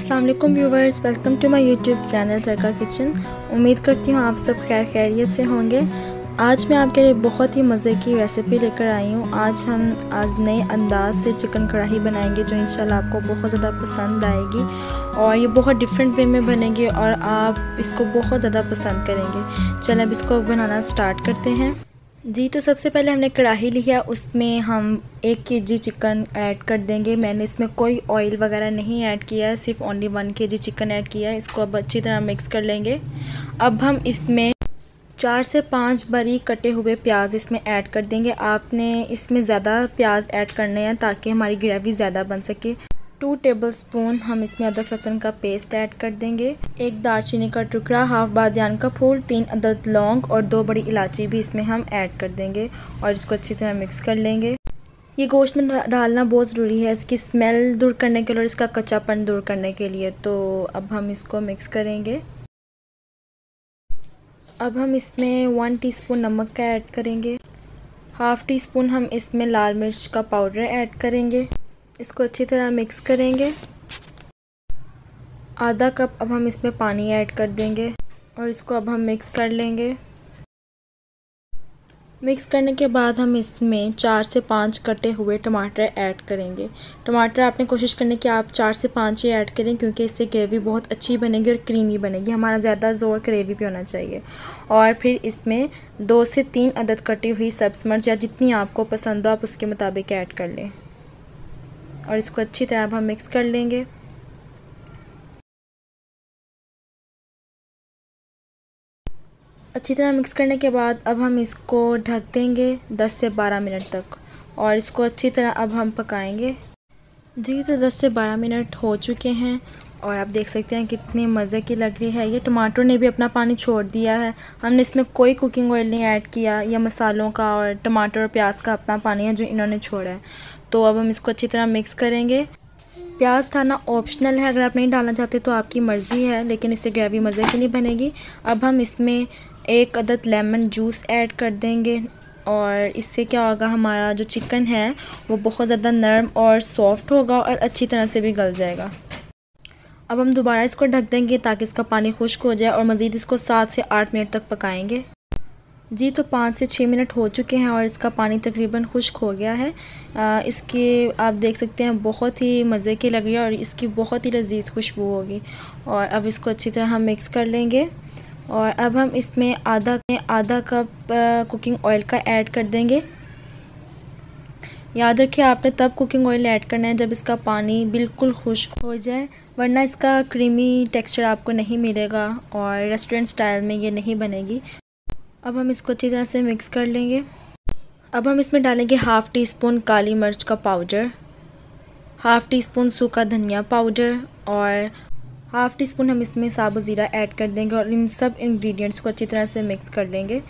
अस्सलाम वालेकुम viewers, welcome to my YouTube channel Tadka kitchen. उम्मीद करती हूँ आप सब खैर खैरियत से होंगे। आज मैं आपके लिए बहुत ही मज़े की रेसिपी लेकर आई हूँ। आज हम, आज नए अंदाज से चिकन कढ़ाई बनाएँगे, जो इंशाल्लाह आपको बहुत ज़्यादा पसंद आएगी और ये बहुत डिफरेंट वे में बनेगी और आप इसको बहुत ज़्यादा पसंद करेंगे। चलें अब इसको बनाना स्टार्ट करते हैं। जी तो सबसे पहले हमने कढ़ाई लिया उसमें हम एक के जी चिकन ऐड कर देंगे। मैंने इसमें कोई ऑयल वगैरह नहीं ऐड किया, सिर्फ़ ओनली वन के जी चिकन ऐड किया है। इसको अब अच्छी तरह मिक्स कर लेंगे। अब हम इसमें चार से पाँच बारीक कटे हुए प्याज इसमें ऐड कर देंगे। आपने इसमें ज़्यादा प्याज ऐड करने हैं ताकि हमारी ग्रेवी ज़्यादा बन सके। टू टेबल स्पून हम इसमें अदरक लहसुन का पेस्ट ऐड कर देंगे। एक दालचीनी का टुकड़ा, हाफ़ बादियान का फूल, तीन अदद लौंग और दो बड़ी इलायची भी इसमें हम ऐड कर देंगे और इसको अच्छी तरह मिक्स कर लेंगे। ये गोश्त में डालना बहुत ज़रूरी है, इसकी स्मेल दूर करने के लिए और इसका कच्चापन दूर करने के लिए। तो अब हम इसको मिक्स करेंगे। अब हम इसमें वन टीस्पून नमक का ऐड करेंगे। हाफ़ टी स्पून हम इसमें लाल मिर्च का पाउडर ऐड करेंगे। इसको अच्छी तरह मिक्स करेंगे। आधा कप अब हम इसमें पानी ऐड कर देंगे और इसको अब हम मिक्स कर लेंगे। मिक्स करने के बाद हम इसमें चार से पाँच कटे हुए टमाटर ऐड करेंगे। टमाटर आपने कोशिश करनी कि आप चार से पाँच ही ऐड करें क्योंकि इससे ग्रेवी बहुत अच्छी बनेगी और क्रीमी बनेगी। हमारा ज़्यादा ज़ोर ग्रेवी पे होना चाहिए। और फिर इसमें दो से तीन अदद कटी हुई सब्ज़ मिर्च या जितनी आपको पसंद हो आप उसके मुताबिक ऐड कर लें। और इसको अच्छी तरह अब हम मिक्स कर लेंगे। अच्छी तरह मिक्स करने के बाद अब हम इसको ढक देंगे 10 से 12 मिनट तक और इसको अच्छी तरह अब हम पकाएँगे। जी तो 10 से 12 मिनट हो चुके हैं और आप देख सकते हैं कितनी मज़े की लग रही है। ये टमाटर ने भी अपना पानी छोड़ दिया है। हमने इसमें कोई कुकिंग ऑयल नहीं ऐड किया। या मसालों का और टमाटर और प्याज का अपना पानी है जो इन्होंने छोड़ा है। तो अब हम इसको अच्छी तरह मिक्स करेंगे। प्याज डालना ऑप्शनल है, अगर आप नहीं डालना चाहते तो आपकी मर्ज़ी है, लेकिन इससे ग्रेवी मज़े की नहीं बनेगी। अब हम इसमें एक अदद लेमन जूस ऐड कर देंगे, और इससे क्या होगा, हमारा जो चिकन है, वो बहुत ज़्यादा नरम और सॉफ्ट होगा और अच्छी तरह से भी गल जाएगा। अब हम दोबारा इसको ढक देंगे ताकि इसका पानी खुश्क हो जाए और मज़ीद इसको सात से आठ मिनट तक पकाएँगे। जी तो पाँच से छः मिनट हो चुके हैं और इसका पानी तकरीबन खुश्क हो गया है। आ, इसकी आप देख सकते हैं बहुत ही मज़े की लग रही है और इसकी बहुत ही लजीज खुशबू होगी। और अब इसको अच्छी तरह हम मिक्स कर लेंगे। और अब हम इसमें आधा आधा कप कुकिंग ऑयल का ऐड कर देंगे। याद रखिए आपने तब कुकिंग ऑयल ऐड करना है जब इसका पानी बिल्कुल खुश्क हो जाए वरना इसका क्रीमी टेक्सचर आपको नहीं मिलेगा और रेस्टोरेंट स्टाइल में ये नहीं बनेगी। अब हम इसको अच्छी तरह से मिक्स कर लेंगे। अब हम इसमें डालेंगे हाफ़ टी स्पून काली मिर्च का पाउडर हाफ़ टी स्पून सूखा धनिया पाउडर और हाफ़ टी स्पून हम इसमें साबुत ज़ीरा ऐड कर देंगे और इन सब इंग्रेडिएंट्स को अच्छी तरह से मिक्स कर लेंगे।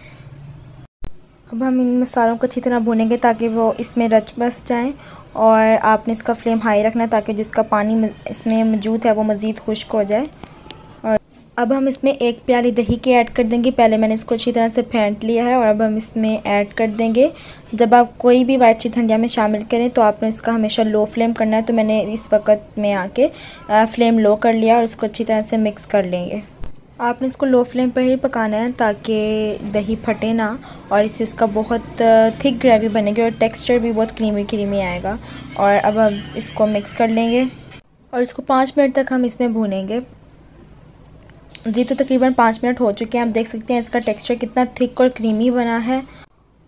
अब हम इन मसालों को अच्छी तरह भूनेंगे ताकि वो इसमें रच बस जाएँ और आपने इसका फ्लेम हाई रखना है ताकि जो इसका पानी इसमें मौजूद है वो मज़ीद खुश्क हो जाए। अब हम इसमें एक प्याली दही के ऐड कर देंगे। पहले मैंने इसको अच्छी तरह से फेंट लिया है और अब हम इसमें ऐड कर देंगे। जब आप कोई भी वाइट चीज़ हंडिया में शामिल करें तो आपने इसका हमेशा लो फ्लेम करना है। तो मैंने इस वक्त में आके फ्लेम लो कर लिया और उसको अच्छी तरह से मिक्स कर लेंगे। आपने इसको लो फ्लेम पर ही पकाना है ताकि दही फटे ना और इससे इसका बहुत थिक ग्रेवी बनेगी और टेक्सचर भी बहुत क्रीमी क्रीमी आएगा। और अब हम इसको मिक्स कर लेंगे और इसको पाँच मिनट तक हम इसमें भूनेंगे। जी तो तकरीबन पाँच मिनट हो चुके हैं। आप देख सकते हैं इसका टेक्सचर कितना थिक और क्रीमी बना है।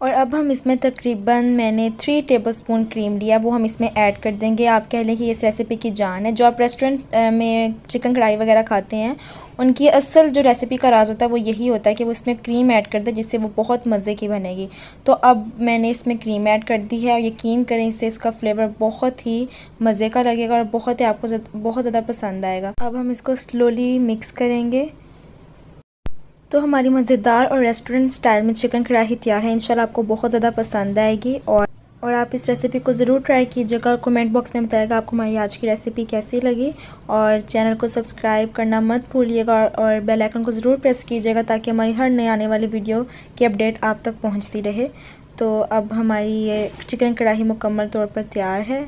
और अब हम इसमें तकरीबन मैंने थ्री टेबल स्पून क्रीम लिया, वो हम इसमें ऐड कर देंगे। आप कह लें कि इस रेसिपी की जान है। जो आप रेस्टोरेंट में चिकन कढ़ाई वगैरह खाते हैं, उनकी असल जो रेसिपी का राज होता है, वो यही होता है कि वो इसमें क्रीम ऐड कर दे, जिससे वो बहुत मज़े की बनेगी। तो अब मैंने इसमें क्रीम ऐड कर दी है और यकीन करें, इससे इसका फ्लेवर बहुत ही मज़े का लगेगा और बहुत ही आपको बहुत ज़्यादा पसंद आएगा। अब हम इसको स्लोली मिक्स करेंगे। तो हमारी मज़ेदार और रेस्टोरेंट स्टाइल में चिकन कढ़ाई तैयार है। इंशाल्लाह आपको बहुत ज़्यादा पसंद आएगी और और आप इस रेसिपी को ज़रूर ट्राई कीजिएगा कमेंट बॉक्स में बताएगा आपको हमारी आज की रेसिपी कैसी लगी। और चैनल को सब्सक्राइब करना मत भूलिएगा और, और बेल आइकन को ज़रूर प्रेस कीजिएगा ताकि हमारी हर नए आने वाली वीडियो की अपडेट आप तक पहुँचती रहे। तो अब हमारी ये चिकन कढ़ाई मुकम्मल तौर पर तैयार है।